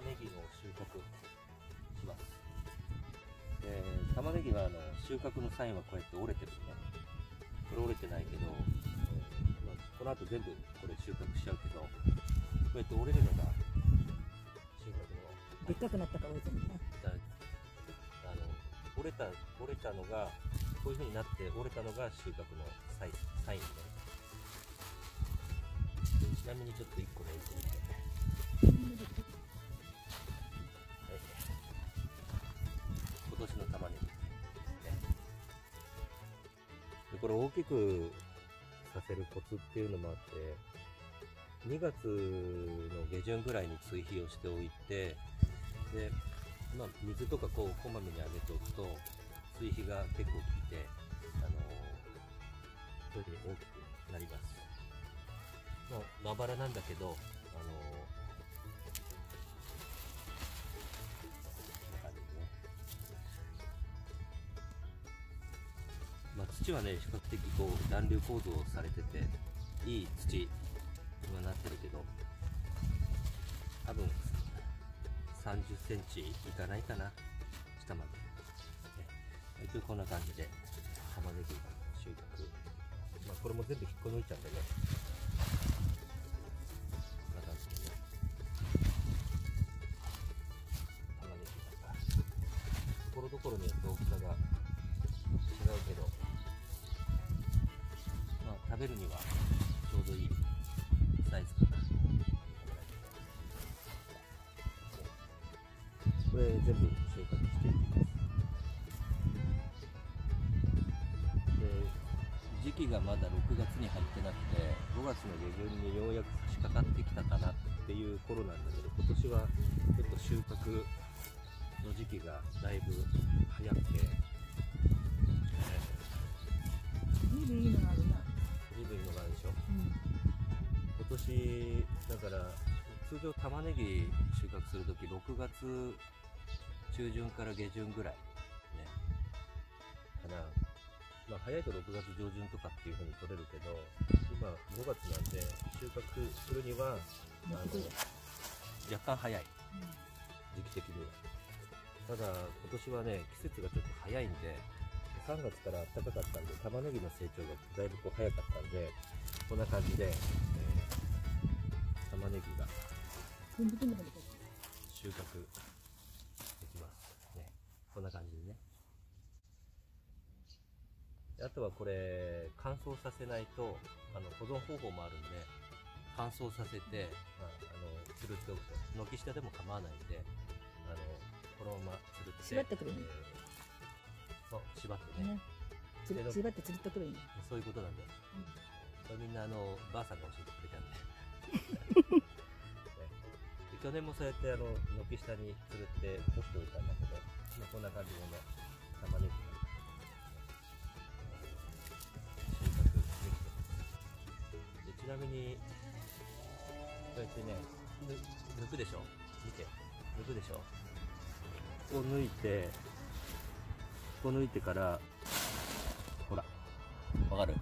玉ねぎの収穫します。で、玉ねぎはあの収穫のサインはこうやって折れてるね。これ折れてないけど、えーまあこの後全部これ収穫しちゃうけど、こうやって折れるのが収穫のでっかくなったから折れてるあの折れた折れたのがこういう風になって折れたのが収穫のサイサインで、ちなみにちょっと1個抜いてみて、くさせるコツっていうのもあって2月の下旬ぐらいに追肥をしておいてでまあ、水とかこうこまめにあげておくと追肥が結構効いて、あのこういうふうに大きくなります。まあ、まばらなんだけど、土はね、比較的こう暖流構造されてて、いい土にはなってるけど、多分30センチいかないかな。下まで、ね、一応こんな感じで玉ねぎが収穫。まあこれも全部引っこ抜いちゃうんでね全部収穫していきますで時期がまだ6月に入ってなくて5月の下旬にようやく差し掛かってきたかなっていう頃なんだけど今年はちょっと収穫の時期がだいぶ早くて、見るいいのがあるな。随分いいのがあるでしょうん。今年だから通常玉ねぎ収穫するとき6月中旬から下旬ぐらいね。かな。まあ早いと6月上旬とかっていう風に取れるけど今5月なんで収穫するにはあの若干早い。時期的には。ただ今年はね季節がちょっと早いんで3月から暖かかったんで玉ねぎの成長がだいぶこう早かったんでこんな感じで、えー玉ねぎが収穫こんな感じでね。であとはこれ乾燥させないとあの保存方法もあるんで乾燥させて、まあ、あのつるっておくと軒下でも構わないんであのこのままつるって縛ってくれるえーそう縛ってね。ね。つる縛ってつるっとくるんよ。そういうことなんだよ、これみんなあのばあさんが教えてくれたんで。ね。で去年もそうやってあの軒下につるって干しておいたんだけど、まあ、こんな感じでね玉ねぎが収穫できてでちなみにこうやってねぬ抜くでしょ？見て。抜くでしょ？こう抜いてこう抜いてからほら。わかる？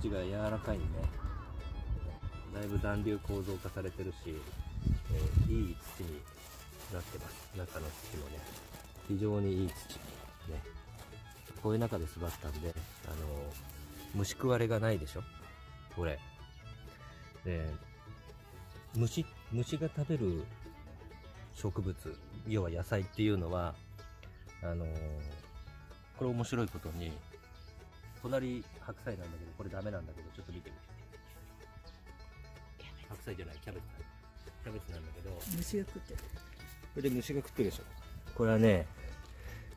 土が柔らかいね。だいぶ暖流構造化されてるし、えーいい土になってます。中の土もね。非常にいい土ね。こういう中で育ったんであの虫食われがないでしょ？これ。で虫虫が食べる植物要は野菜っていうのはあのこれ面白いことに隣白菜なんだけどこれダメなんだけどちょっと見てみて。白菜じゃないキャベツ。だキャベツなんだけど虫が食ってる。これで虫が食ってるでしょ。これはね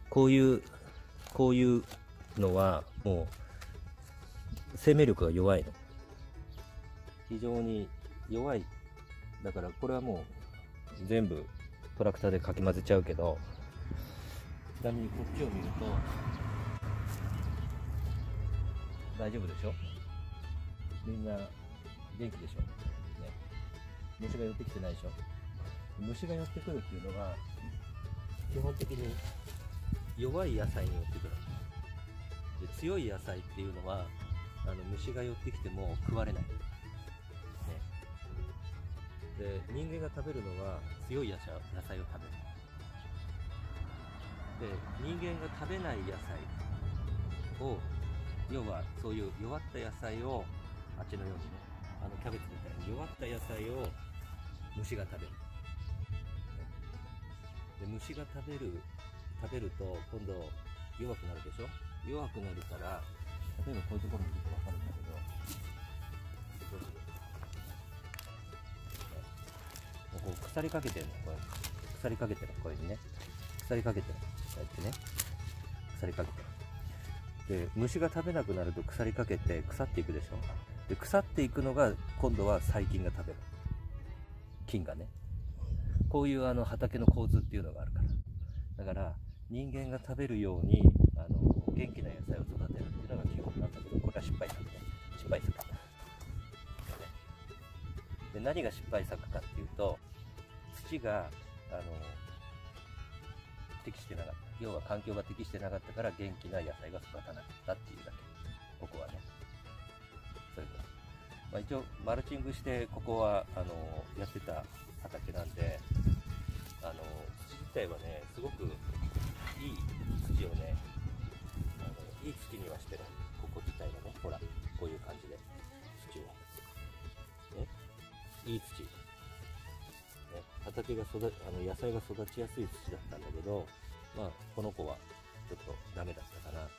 こういうこういうのはもう生命力が弱いの。非常に弱い。だからこれはもう全部トラクターでかき混ぜちゃうけど。ちなみにこっちを見ると大丈夫でしょ。みんな元気でしょ、ね、虫が寄ってきてないでしょ虫が寄ってくるっていうのは基本的に弱い野菜に寄ってくる。で強い野菜っていうのはあの虫が寄ってきても食われない、ね、で人間が食べるのは強い野菜野菜を食べる。で人間が食べない野菜を要はそういう弱った野菜をあっちのようにねあのキャベツみたいに弱った野菜を虫が食べる。で虫が食べる食べると今度弱くなるでしょ？弱くなるから例えばこういうところに見ると分かるんだけど。どうするこう腐りかけてるの？これ腐りかけてるこういうふうにね。腐りかけてるこうやってね。腐りかけてる。で虫が食べなくなると腐りかけて腐っていくでしょ？で腐っていくのが今度は細菌が食べる。菌がね。こういうあの畑の構図っていうのがあるから。だから人間が食べるようにあの元気な野菜を育てるっていうのが基本なんだけどこれは失敗作ね。失敗作。で何が失敗作かっていうと土があの適してなかった。要は環境が適してなかったから元気な野菜が育たなかったっていうだけ。ここはね。そういうこと、まあ、一応マルチングしてここはあのやってた畑なんであの土自体はねすごくいい土をねあのいい土にはしてる。ここ自体はねほらこういう感じで土を。ね。いい土、ね、畑が育あの野菜が育ちやすい土だったんだけどまあこの子はちょっとダメだったかな。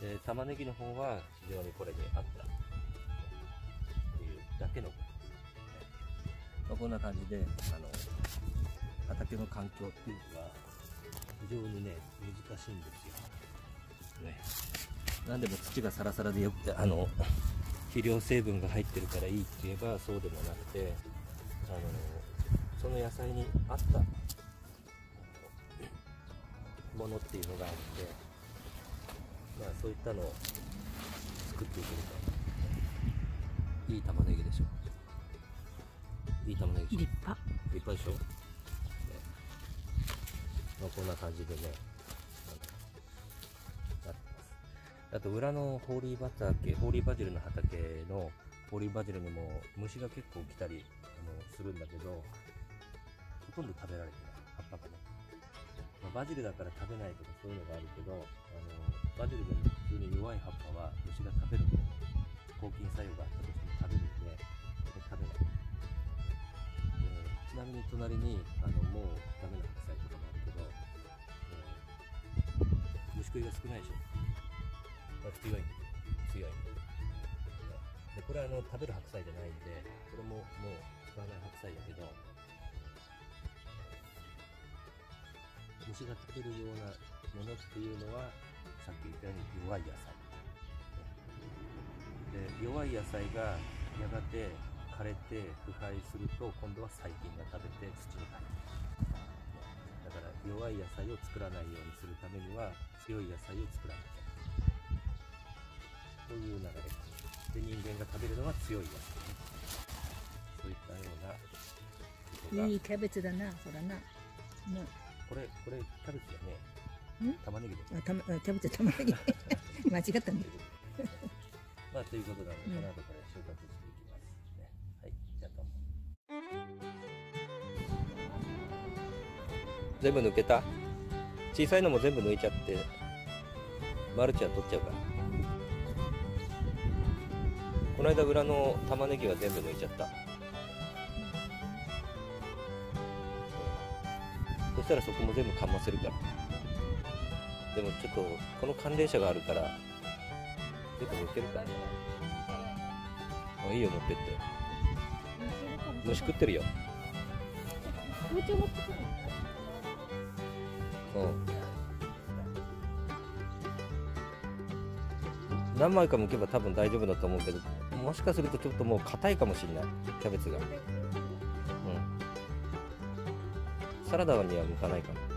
で玉ねぎの方は非常にこれに合った。っていうだけのこと、まあ、こんな感じであの畑の環境っていうのは非常にね難しいんですよ、ね、何でも土がサラサラでよくてあの肥料成分が入ってるからいいって言えばそうでもなくてあのその野菜に合ったものっていうのがあってまあそういったのを作っていけると。いい玉ねぎでしょいい玉ねぎ立派。立派でしょ、ね。まあ、こんな感じでね。なってます。あと裏のホーリー畑ホーリーバジルの畑のホーリーバジルにも虫が結構来たりあのするんだけどほとんど食べられてない。葉っぱがね、まあバジルだから食べないとかそういうのがあるけどあのバジルでも普通に弱い葉っぱは虫が食べるんで抗菌作用があったとしても食べるんで食べないなみに隣にあのもうダメな白菜とかもあるけど、えー虫食いが少ないでしょ、まあ、強い強い。でこれはあの食べる白菜じゃないんでこれももう使わない白菜だけど虫が食べるようなものっていうのはさっき言ったように弱い野菜。で弱い野菜がやがて枯れて腐敗すると今度は細菌が食べて土に入ってだから弱い野菜を作らないようにするためには強い野菜を作らなきゃという流れで人間が食べるのは強い野菜。ねそういったようないいキャベツだなそらな。なこれこれキャベツだね。ん？玉ねぎで。すあたまあキャベツ玉ねぎ。間違ったね。まあということなので、この後これ全部抜けた？小さいのも全部抜いちゃって、マルチは取っちゃうから。この間裏の玉ねぎは全部抜いちゃった。そしたらそこも全部かませるから。でもちょっとこの寒冷車があるから全部抜けるかなあいいよ持ってって虫食ってるよ包丁持ってくるうん。何枚か剥けば多分大丈夫だと思うけどもしかするとちょっともう硬いかもしれない。キャベツが。うん。サラダには向かないかな